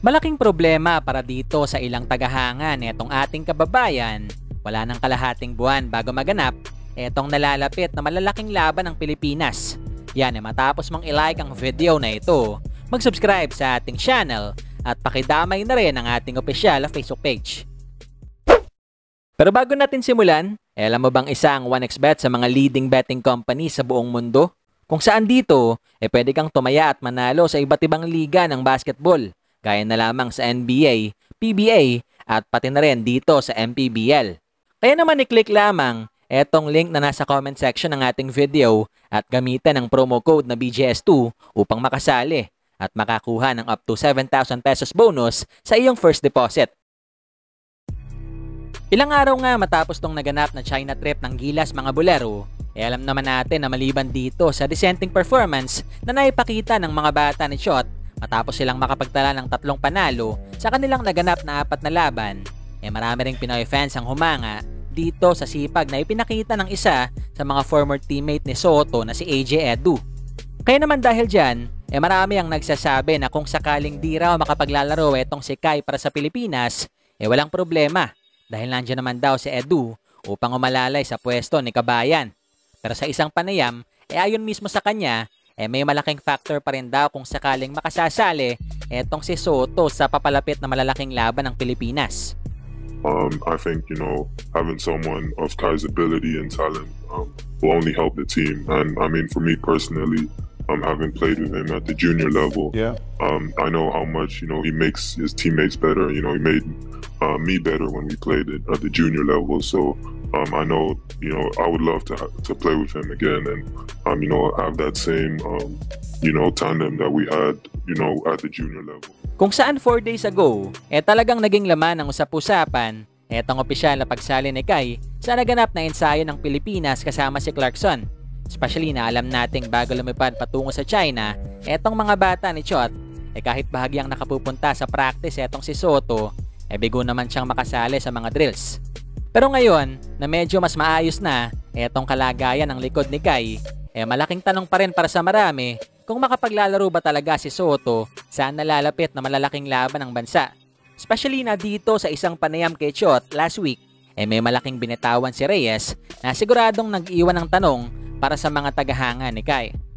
Malaking problema para dito sa ilang tagahanga netong ating kababayan. Wala nang kalahating buwan bago maganap etong nalalapit na malalaking laban ng Pilipinas. Yan eh matapos mong ilike ang video na ito, mag-subscribe sa ating channel at pakidamay na rin ang ating opisyal Facebook page. Pero bago natin simulan, eh, alam mo bang isa ang 1xBet sa mga leading betting company sa buong mundo? Kung saan dito, eh pwede kang tumaya at manalo sa iba't ibang liga ng basketball gaya na lamang sa NBA, PBA at pati na rin dito sa MPBL. Kaya naman i-click lamang etong link na nasa comment section ng ating video at gamitan ang promo code na BGS2 upang makasali at makakuha ng up to 7,000 pesos bonus sa iyong first deposit. Ilang araw nga matapos tong naganap na China trip ng Gilas mga bolero, eh alam naman natin na maliban dito sa dissenting performance na naipakita ng mga bata ni Shot Matapos silang makapagtala ng tatlong panalo sa kanilang naganap na apat na laban, eh marami ring Pinoy fans ang humanga dito sa sipag na ipinakita ng isa sa mga former teammate ni Soto na si AJ Edu. Kaya naman dahil dyan, eh marami ang nagsasabi na kung sakaling di raw makapaglalaro etong si Kai para sa Pilipinas, eh walang problema dahil nandiyan naman daw si Edu upang umalalay sa pwesto ni Kabayan. Pero sa isang panayam, eh ayon mismo sa kanya, eh may malaking factor pa rin daw kung sakaling makasasali etong si Soto sa papalapit na malalaking laban ng Pilipinas. Um, I think, you know, having someone of Kai's ability and talent um, will only help the team. And I mean, for me personally, um, having played with him at the junior level, Yeah. um, I know how much, you know, he makes his teammates better. You know, he made uh, me better when we played at, at the junior level. So um, I know, you know, I would love to to play with him again and, um, you know, have that same, um, you know, tandem that we had, you know, at the junior level. Kung saan 4 days ago, eh talagang naging laman ng usap-usapan etong opisyal na pagsali ni Kai sa naganap na ensayo ng Pilipinas kasama si Clarkson. Especially na alam nating bago lumipad patungo sa China, etong mga bata ni Chot, eh kahit bahagyang nakapupunta sa practice etong si Soto, eh bigo naman siyang makasali sa mga drills. Pero ngayon, na medyo mas maayos na, etong kalagayan ng likod ni Kai, eh malaking tanong pa rin para sa marami kung makapaglalaro ba talaga si Soto saan nalalapit na malalaking laban ng bansa. Especially na dito sa isang panayam kay Chot last week, eh may malaking binitawan si Reyes na siguradong nag-iwan ng tanong para sa mga tagahanga ni Kai.